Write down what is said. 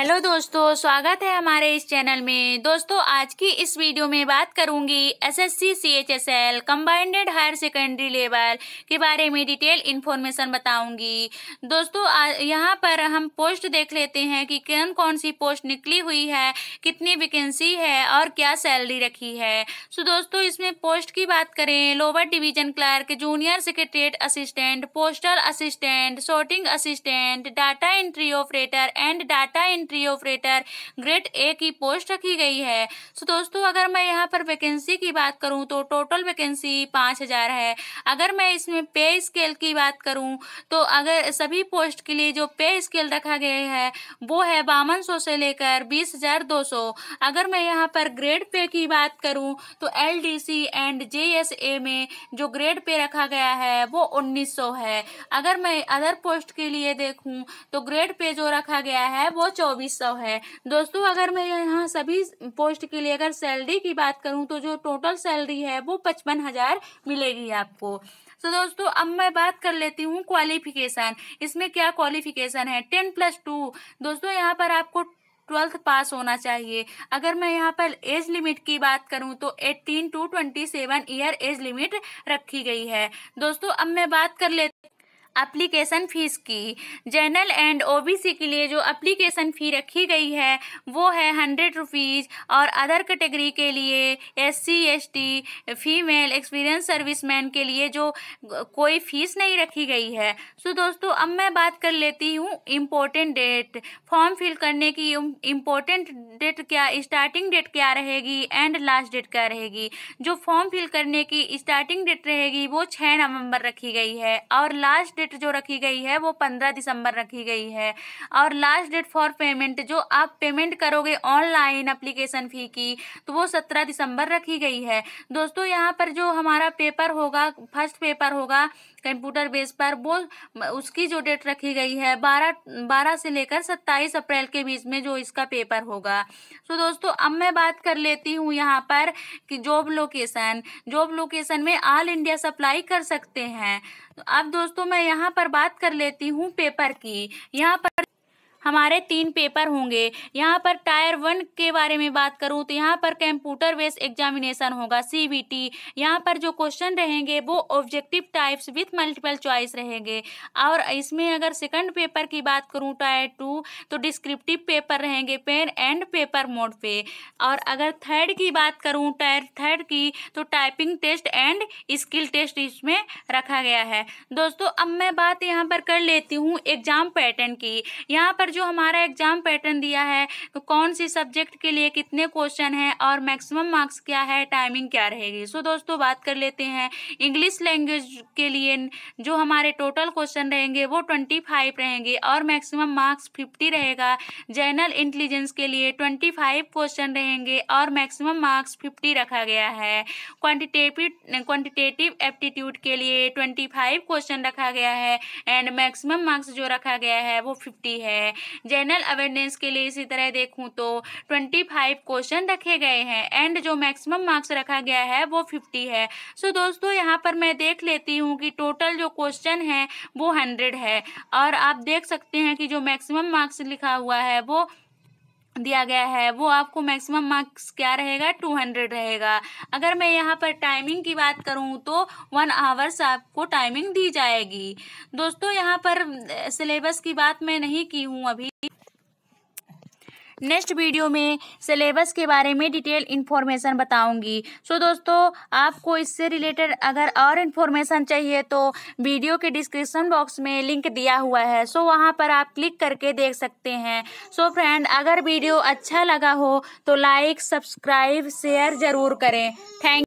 Hello दोस्तों, स्वागत है हमारे इस चैनल में। दोस्तों, आज की इस वीडियो में बात करूँगी SSC CHSL combined higher secondary level के बारे में डिटेल इन्फॉर्मेशन बताऊँगी। दोस्तों यहाँ पर हम पोस्ट देख लेते हैं कि कौन कौन सी पोस्ट निकली हुई है, कितनी वैकेंसी है और क्या सैलरी रखी है। सो दोस्तों, इसमें पोस्ट की बात करें lower division clerk junior secretariat assistant postal assistant sorting assistant data entry operator and data operator grade A की पोस्ट रखी गई है। सो दोस्तों, अगर मैं यहाँ पर वैकेंसी की बात करूँ तो टोटल वैकेंसी पाँच हज़ार है। अगर मैं इसमें पे स्केल की बात करूँ तो अगर सभी पोस्ट के लिए जो पे स्केल रखा गया है, वो है बावन सौ लेकर बीस अगर मैं यहाँ पर ग्रेड पे की बात करूँ तो L D C and J S A में जो ग्रेड पे रखा गया है, वो उन्नीस सौ है। अगर मैं अदर पोस्ट के लिए देखूँ तो ग्रेड पे जो रखा गया है, वो चौबीस सौ है। दोस्तों अगर मैं यहाँ सभी पोस्ट के लिए अगर सैलरी की बात करूँ तो जो टोटल सैलरी है वो पचपन हज़ार मिलेगी आपको। तो so, दोस्तों अब मैं बात कर लेती हूँ क्वालिफिकेशन इसमें क्या क्वालिफिकेशन है? Ten plus two. दोस्तों यहाँ पर आपको ट्वेल्थ पास होना चाहिए। अगर मैं यहाँ पर एज लिमिट की बात करूँ तो 18 टू 27 ईयर एज लिमिट रखी गई है। दोस्तों अब मैं बात कर लेती एप्लीकेशन फ़ीस की। जनरल एंड ओबीसी के लिए जो एप्लीकेशन फ़ी रखी गई है, वो है हंड्रेड रुपीज़ और अदर कैटेगरी के लिए S C S T female experience serviceman के लिए जो कोई फ़ीस नहीं रखी गई है। सो दोस्तों, अब मैं बात कर लेती हूँ इम्पोर्टेंट डेट फॉर्म फिल करने की इम्पोर्टेंट डेट क्या स्टार्टिंग डेट क्या रहेगी एंड लास्ट डेट क्या रहेगी? जो फॉर्म फिल करने की स्टार्टिंग डेट रहेगी, वो छः नवंबर रखी गई है और लास्ट डेट जो रखी गई है वो पंद्रह दिसंबर रखी गई है। और लास्ट डेट फॉर पेमेंट जो आप पेमेंट करोगे ऑनलाइन अप्लीकेशन फ़ी की तो वो सत्रह दिसंबर रखी गई है। दोस्तों, यहाँ पर जो हमारा पेपर होगा फ़र्स्ट पेपर होगा कंप्यूटर बेस पर वो उसकी जो डेट रखी गई है, बारह बारह से लेकर सत्ताईस अप्रैल के बीच में जो इसका पेपर होगा। तो दोस्तों, अब मैं बात कर लेती हूँ यहाँ पर कि जॉब लोकेशन। जॉब लोकेशन में ऑल इंडिया सप्लाई कर सकते हैं। अब दोस्तों, मैं यहाँ पर बात कर लेती हूँ पेपर की। यहाँ पर हमारे तीन पेपर होंगे। यहाँ पर टायर वन के बारे में बात करूँ तो यहाँ पर कंप्यूटर बेस्ड एग्जामिनेशन होगा सी बी टी यहाँ पर जो क्वेश्चन रहेंगे वो objective types with multiple choice रहेंगे। और इसमें अगर सेकंड पेपर की बात करूँ, टायर टू तो डिस्क्रिप्टिव पेपर रहेंगे, पेन एंड पेपर मोड पे। और अगर थर्ड की बात करूँ, टायर थर्ड की तो typing test and skill test इसमें रखा गया है। दोस्तों, अब मैं बात यहाँ पर कर लेती हूँ एग्ज़ाम पैटर्न की। यहाँ पर जो हमारा एग्ज़ाम पैटर्न दिया है तो कौन सी सब्जेक्ट के लिए कितने क्वेश्चन हैं और मैक्सिमम मार्क्स क्या है टाइमिंग क्या रहेगी? सो दोस्तों, बात कर लेते हैं इंग्लिश लैंग्वेज के लिए जो हमारे टोटल क्वेश्चन रहेंगे, वो ट्वेंटी फाइव रहेंगे और मैक्सिमम मार्क्स फिफ्टी रहेगा। जनरल इंटेलिजेंस के लिए ट्वेंटी फाइव क्वेश्चन रहेंगे और मैक्सिमम मार्क्स फिफ्टी रखा गया है। क्वान्टिटेटिव क्वान्टिटेटिव एप्टीट्यूड के लिए ट्वेंटी फाइव क्वेश्चन रखा गया है एंड मैक्सिमम मार्क्स जो रखा गया है, वो फिफ्टी है। जनरल अवेयरनेस के लिए इसी तरह देखूँ तो ट्वेंटी फाइव क्वेश्चन रखे गए हैं। एंड जो मैक्सिमम मार्क्स रखा गया है वो फिफ्टी है। सो so, दोस्तों यहाँ पर मैं देख लेती हूँ कि टोटल जो क्वेश्चन है वो हंड्रेड है। और आप देख सकते हैं कि जो मैक्सिमम मार्क्स लिखा हुआ है वो दिया गया है, वो आपको मैक्सिमम मार्क्स क्या रहेगा? टू हंड्रेड रहेगा। अगर मैं यहाँ पर टाइमिंग की बात करूँ तो वन आवर्स आपको टाइमिंग दी जाएगी। दोस्तों, यहाँ पर सिलेबस की बात मैं नहीं की हूँ अभी। नेक्स्ट वीडियो में सिलेबस के बारे में डिटेल इन्फॉर्मेशन बताऊँगी। सो so, दोस्तों आपको इससे रिलेटेड अगर और इन्फॉर्मेशन चाहिए तो वीडियो के डिस्क्रिप्सन बॉक्स में लिंक दिया हुआ है। सो so, वहाँ पर आप क्लिक करके देख सकते हैं। सो so, फ्रेंड अगर वीडियो अच्छा लगा हो तो लाइक सब्सक्राइब शेयर ज़रूर करें। थैंक